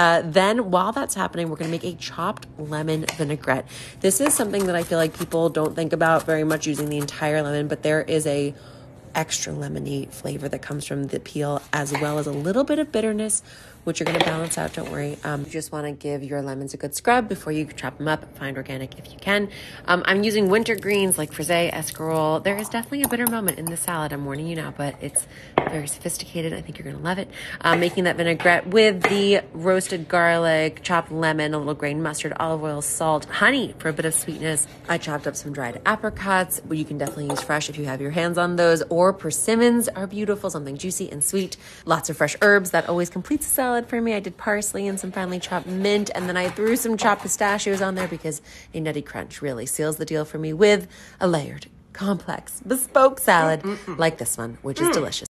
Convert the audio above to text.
Uh, then, while that's happening, we're going to make a chopped lemon vinaigrette. This is something that I feel like people don't think about very much using the entire lemon, but there is a extra lemony flavor that comes from the peel, as well as a little bit of bitterness, which you're going to balance out. Don't worry. Um, you just want to give your lemons a good scrub before you chop them up. Find organic if you can. Um, I'm using winter greens like frisee, escarole. There is definitely a bitter moment in the salad. I'm warning you now, but it's very sophisticated. I think you're going to love it. Um, making that vinaigrette with the roasted garlic, chopped lemon, a little grain mustard, olive oil, salt, honey for a bit of sweetness. I chopped up some dried apricots, but you can definitely use fresh if you have your hands on those. Or persimmons are beautiful, something juicy and sweet. Lots of fresh herbs. That always completes a salad for me. I did parsley and some finely chopped mint, and then I threw some chopped pistachios on there because a nutty crunch really seals the deal for me with a layered, complex, bespoke salad mm, mm, mm. like this one, which is delicious.